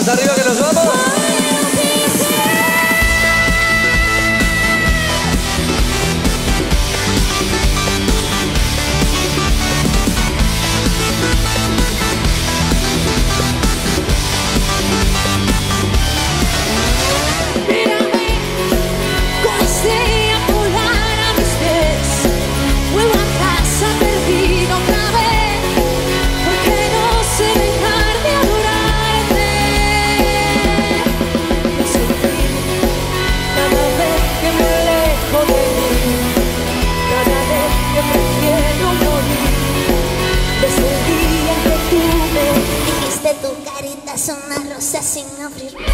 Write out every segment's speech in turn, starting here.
manos arriba. sing over it.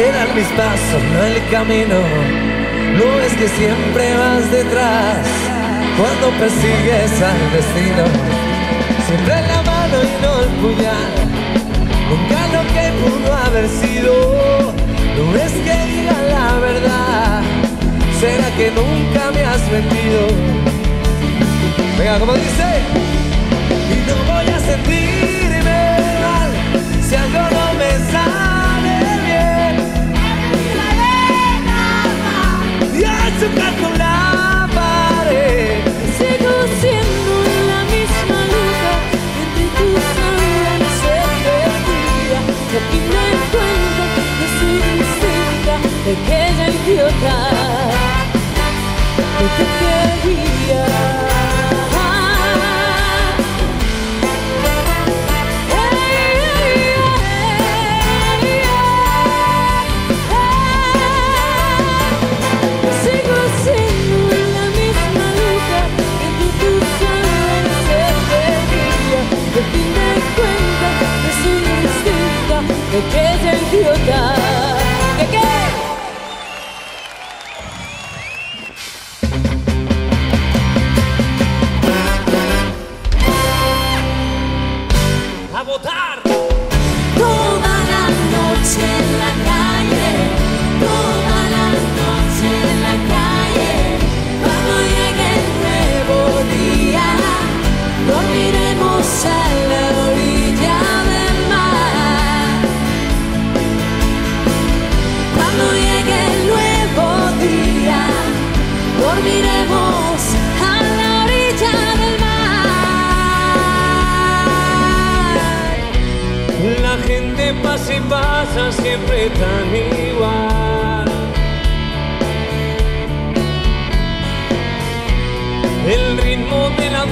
serán mis pasos, no el camino. No es que siempre vas detrás cuando persigues al destino. Siempre la mano y no el puñal, nunca lo que pudo haber sido. No es que diga la verdad, será que nunca me has mentido. Venga, como dice. tonight. ciudad.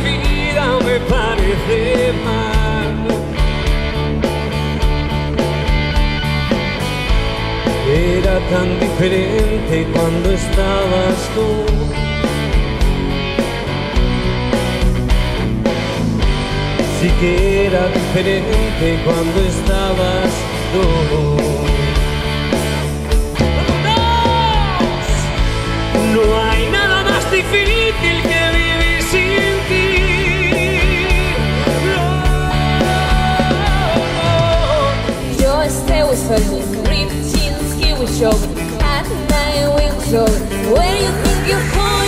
Vida me parece mal. Era tan diferente cuando estabas tú. Sí que era diferente cuando estabas tú. No hay nada más difícil que vivir stay was filled with Chinsky with show At night we show Where you think you're going,